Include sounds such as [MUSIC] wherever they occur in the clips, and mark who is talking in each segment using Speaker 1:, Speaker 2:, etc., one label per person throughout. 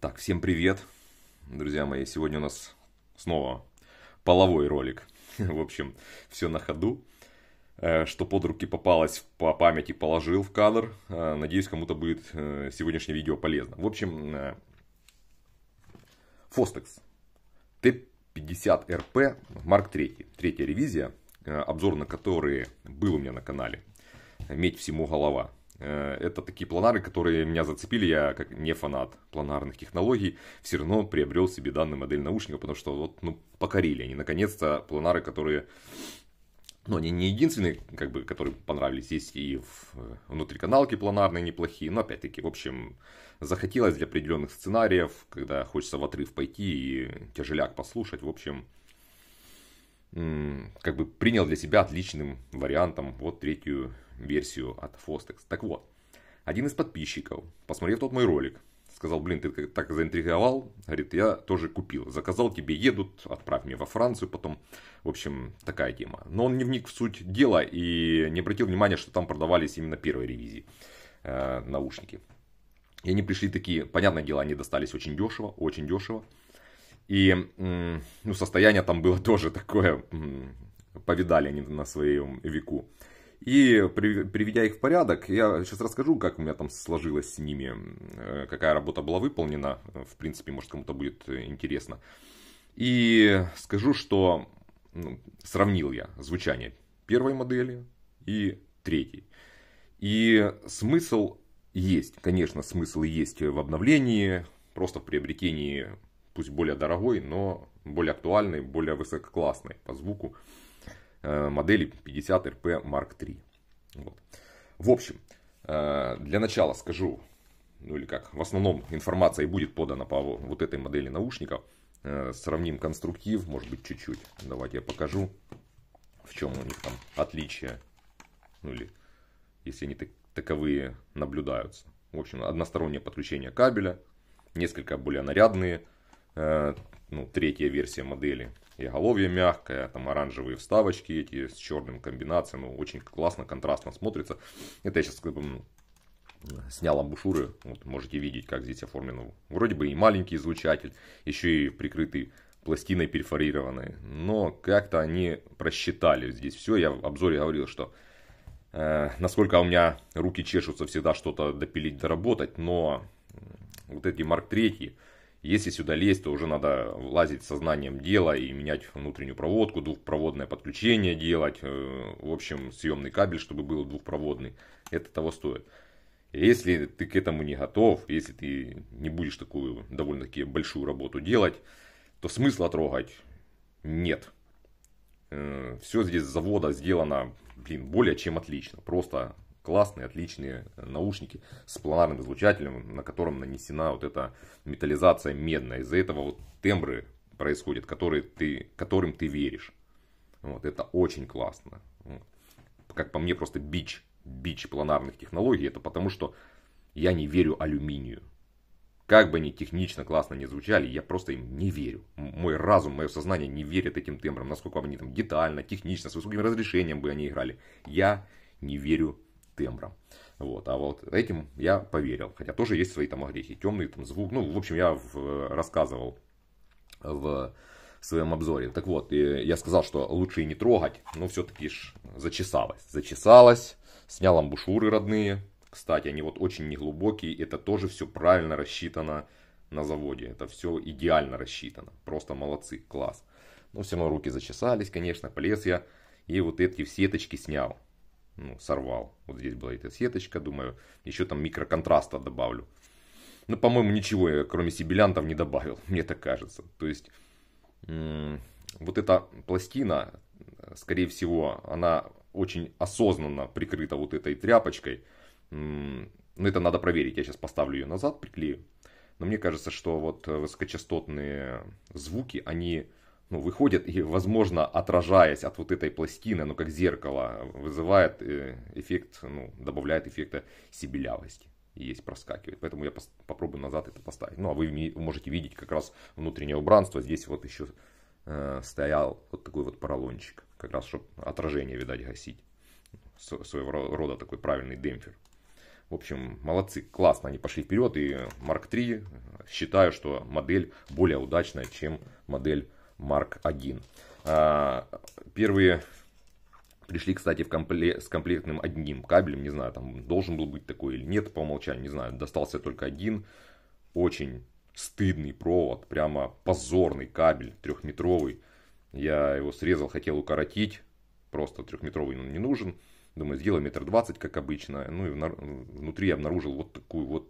Speaker 1: Так, всем привет, друзья мои. Сегодня у нас снова половой ролик. [LAUGHS] В общем, все на ходу. Э, что под руки попалось, по памяти положил в кадр. Э, надеюсь, кому-то будет э, сегодняшнее видео полезно. В общем, Fostex Т50РП Марк 3. Третья ревизия, обзор на который был у меня на канале. Медь всему голова. Э, это такие планары, которые меня зацепили. Я, как не фанат планарных технологий, все равно приобрел себе данную модель наушников, потому что вот, ну, покорили они. Наконец-то планары, которые ну, они не единственные, как бы, которые понравились. Есть и в э, внутриканалки планарные неплохие. Но опять-таки, в общем, захотелось для определенных сценариев, когда хочется в отрыв пойти и тяжеляк послушать. В общем, как бы принял для себя отличным вариантом вот третью версию от Fostex. Так вот, один из подписчиков, посмотрев тот мой ролик, сказал, блин, ты так заинтриговал, говорит, я тоже купил, заказал тебе, едут, отправь мне во Францию потом, в общем, такая тема. Но он не вник в суть дела и не обратил внимания, что там продавались именно первой ревизии э, наушники. И они пришли такие, понятное дело, они достались очень дешево, очень дешево. И ну, состояние там было [LAUGHS] тоже такое, повидали они на своем веку. И приведя их в порядок, я сейчас расскажу, как у меня там сложилось с ними, э, какая работа была выполнена. В принципе, может кому-то будет интересно. И скажу, что ну, сравнил я звучание первой модели и третьей. И смысл есть, конечно, смысл есть в обновлении, просто в приобретении, пусть более дорогой, но более актуальной, более высококлассной по звуку Э, модели 50 RP Mark III. Вот. В общем, э, для начала скажу, ну или как, в основном информация и будет подана по вот этой модели наушников. Э, сравним конструктив, может быть чуть-чуть. Давайте я покажу, в чем у них там отличия. Ну или если они так, таковые наблюдаются. В общем, одностороннее подключение кабеля, несколько более нарядные, ну, третья версия модели и головье мягкое, там оранжевые вставочки эти с черным комбинацией, ну, очень классно, контрастно смотрится. Это я сейчас снял амбушюры, вот можете видеть, как здесь оформлено. Вроде бы и маленький излучатель, еще и прикрытый пластиной перфорированной, но как-то они просчитали здесь все. Я в обзоре говорил, что э, насколько у меня руки чешутся всегда что-то допилить, доработать, но вот эти Марк 3 если сюда лезть, то уже надо лазить сознанием дела и менять внутреннюю проводку, двухпроводное подключение делать. Э, в общем, съемный кабель, чтобы был двухпроводный. Это того стоит. Если ты к этому не готов, если ты не будешь такую довольно-таки большую работу делать, то смысла трогать нет. Э, Все здесь с завода сделано, блин, более чем отлично. Просто классные, отличные наушники с планарным излучателем, на котором нанесена вот эта металлизация медная. Из-за этого вот тембры происходят, которые ты, которым ты веришь. Вот, это очень классно. Как по мне, просто бич, бич планарных технологий. Это потому, что я не верю алюминию. Как бы они технично классно не звучали, я просто им не верю. Мой разум, мое сознание не верит этим тембрам. Насколько они там детально, технично, с высоким разрешением бы они играли. Я не верю тембром. Вот, а вот этим я поверил. Хотя тоже есть свои там огрехи. Темный там звук. Ну, в общем, я в, рассказывал в своем обзоре. Так вот, я сказал, что лучше и не трогать, но все-таки ж зачесалось. Зачесалось, снял амбушюры родные. Кстати, они вот очень неглубокие. Это тоже все правильно рассчитано на заводе. Это все идеально рассчитано. Просто молодцы, класс. Но все равно руки зачесались, конечно, полез я. И вот эти сеточки снял ну, сорвал. Вот здесь была эта сеточка, думаю, еще там микроконтраста добавлю. Но, по-моему, ничего я, кроме сибилянтов, не добавил, [LAUGHS] мне так кажется. То есть, вот эта пластина, скорее всего, она очень осознанно прикрыта вот этой тряпочкой. Но это надо проверить. Я сейчас поставлю ее назад, приклею. Но мне кажется, что вот высокочастотные звуки, они ну, выходит и, возможно, отражаясь от вот этой пластины, ну, как зеркало, вызывает э, эффект, ну, добавляет эффекта сибелявости. И есть проскакивает. Поэтому я попробую назад это поставить. Ну, а вы можете видеть как раз внутреннее убранство. Здесь вот еще э, стоял вот такой вот поролончик. Как раз, чтобы отражение, видать, гасить. Своего рода такой правильный демпфер. В общем, молодцы, классно они пошли вперед. И Mark 3 считаю, что модель более удачная, чем модель Mark 1. А, первые пришли, кстати, в комплект, с комплектным одним кабелем, не знаю, там должен был быть такой или нет по умолчанию, не знаю, достался только один, очень стыдный провод, прямо позорный кабель трехметровый. Я его срезал, хотел укоротить, просто трехметровый он не нужен. Думаю, сделаю метр двадцать, как обычно. Ну и внутри я обнаружил вот такую вот,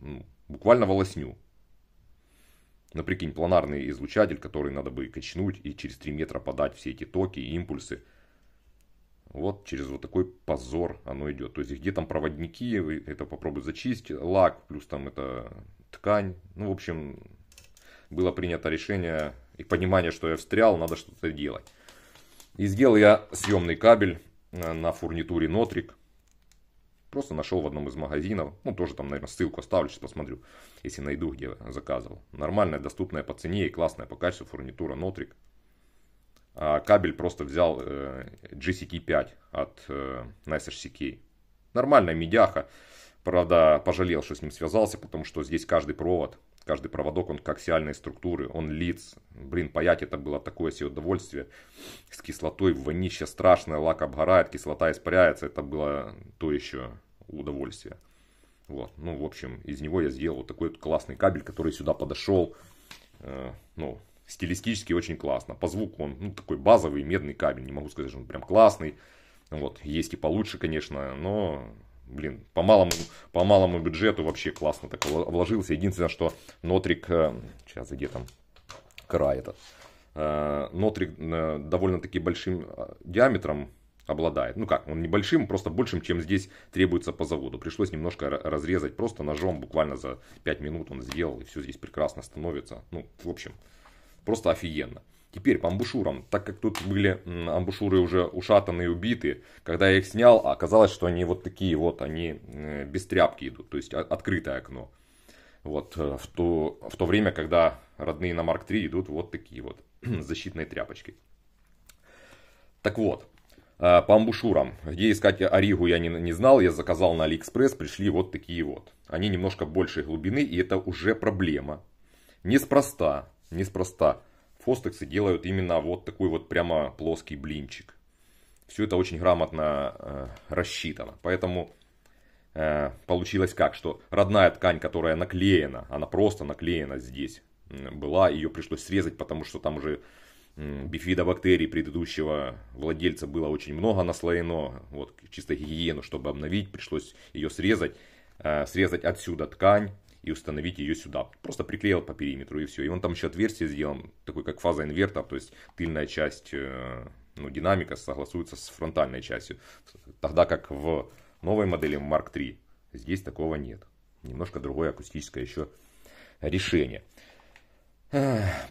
Speaker 1: ну, буквально волосню. Ну, прикинь, планарный излучатель, который надо бы качнуть и через 3 метра подать все эти токи и импульсы. Вот через вот такой позор оно идет. То есть где там проводники, это попробуй зачистить, лак, плюс там это ткань. Ну, в общем, было принято решение и понимание, что я встрял, надо что-то делать. И сделал я съемный кабель э, на фурнитуре Нотрик. Просто нашел в одном из магазинов. Ну, тоже там, наверное, ссылку оставлю, сейчас посмотрю, если найду, где заказывал. Нормальная, доступная по цене и классная по качеству фурнитура Нотрик. А кабель просто взял э, GCT5 от э, NSHCK. Нормальная медяха. Правда, пожалел, что с ним связался, потому что здесь каждый провод, каждый проводок, он коаксиальной структуры, он лиц. Блин, паять это было такое себе удовольствие. С кислотой, вонище страшное, лак обгорает, кислота испаряется. Это было то еще удовольствие. Вот, ну, в общем, из него я сделал вот такой вот классный кабель, который сюда подошел. Э, ну, стилистически очень классно. По звуку он, ну, такой базовый медный кабель. Не могу сказать, что он прям классный. Вот, есть и получше, конечно, но блин, по малому, по малому бюджету вообще классно так вложился. Единственное, что Нотрик, сейчас где там край этот, э, Нотрик э, довольно-таки большим э, диаметром обладает. Ну как, он небольшим, просто большим, чем здесь требуется по заводу. Пришлось немножко разрезать просто ножом, буквально за 5 минут он сделал, и все здесь прекрасно становится. Ну, в общем, просто офигенно. Теперь по амбушюрам, так как тут были амбушюры уже ушатанные и убиты, когда я их снял, оказалось, что они вот такие вот, они э, без тряпки идут, то есть открытое окно. Вот э, в то, в то время, когда родные на Марк 3 идут вот такие вот [CLEARS THROAT] защитные тряпочки. Так вот, э, по амбушюрам, где искать Оригу я не, не знал, я заказал на Алиэкспресс, пришли вот такие вот. Они немножко большей глубины, и это уже проблема. Неспроста, неспроста фостексы делают именно вот такой вот прямо плоский блинчик. Все это очень грамотно э, рассчитано. Поэтому э, получилось как, что родная ткань, которая наклеена, она просто наклеена здесь была, ее пришлось срезать, потому что там уже бифидобактерий предыдущего владельца было очень много наслоено. Вот чисто гигиену, чтобы обновить, пришлось ее срезать. Э, срезать отсюда ткань, и установить ее сюда. Просто приклеил по периметру и все. И он там еще отверстие сделал, такой как фаза инвертор, то есть тыльная часть э, ну, динамика согласуется с фронтальной частью. Тогда как в новой модели Mark III здесь такого нет. Немножко другое акустическое еще решение.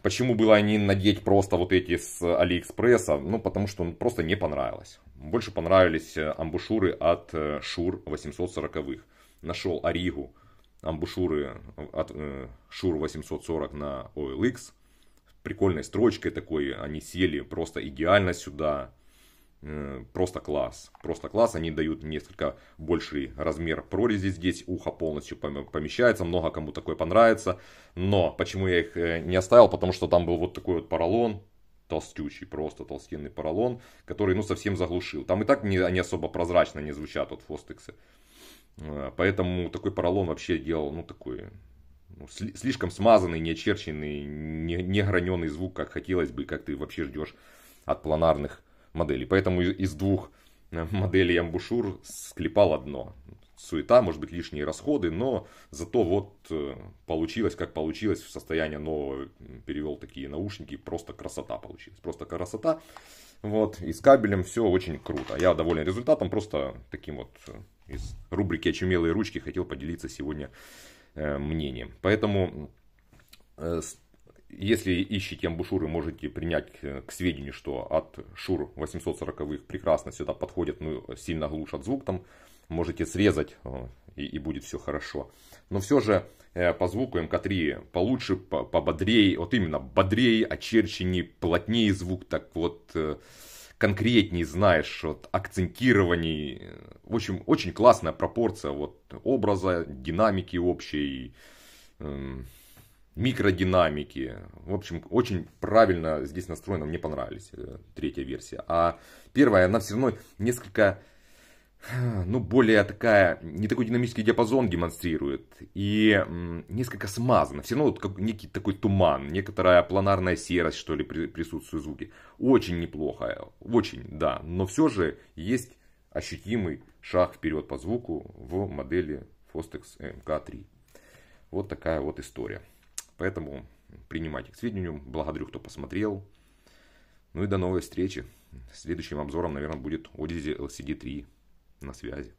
Speaker 1: Почему было не надеть просто вот эти с Алиэкспресса? Ну, потому что просто не понравилось. Больше понравились э, амбушюры от Шур 840-х. Нашел Оригу амбушюры от э, Shure 840 на OLX. Прикольной строчкой такой, они сели просто идеально сюда. Э, просто класс. Просто класс. Они дают несколько больший размер прорези здесь. Ухо полностью помещается. Много кому такое понравится. Но почему я их э, не оставил? Потому что там был вот такой вот поролон толстючий, просто толстенный поролон, который ну совсем заглушил. Там и так не, они особо прозрачно не звучат от Фостексы. Э, поэтому такой поролон вообще делал, ну, такой ну, слишком смазанный, неочерченный, не, не граненый звук, как хотелось бы, как ты вообще ждешь от планарных моделей. Поэтому из двух э, моделей амбушюр склепал одно. Суета, может быть, лишние расходы, но зато вот э, получилось, как получилось, в состояние нового перевел такие наушники, просто красота получилась, просто красота. Вот, и с кабелем все очень круто. Я доволен результатом, просто таким вот из рубрики «Очумелые ручки» хотел поделиться сегодня э, мнением. Поэтому, э, если ищете амбушюры, можете принять э, к сведению, что от Шур 840-х прекрасно сюда подходят, ну, сильно глушат звук там, можете срезать и, и будет все хорошо. Но все же по звуку МК3 получше, пободрее, вот именно бодрее, очерченнее, плотнее звук, так вот конкретней знаешь, вот, акцентирований. В общем, очень классная пропорция вот, образа, динамики общей. Эм, микродинамики. В общем, очень правильно здесь настроено, мне понравились э, третья версия. А первая, она все равно несколько, ну, более такая, не такой динамический диапазон демонстрирует. И несколько смазано. Все равно вот как некий такой туман, некоторая планарная серость, что ли, присутствует в звуке. Очень неплохо, очень, да. Но все же есть ощутимый шаг вперед по звуку в модели Fostex MK3. Вот такая вот история. Поэтому принимайте к сведению. Благодарю, кто посмотрел. Ну и до новой встречи. Следующим обзором, наверное, будет Odyssey LCD 3 на связи.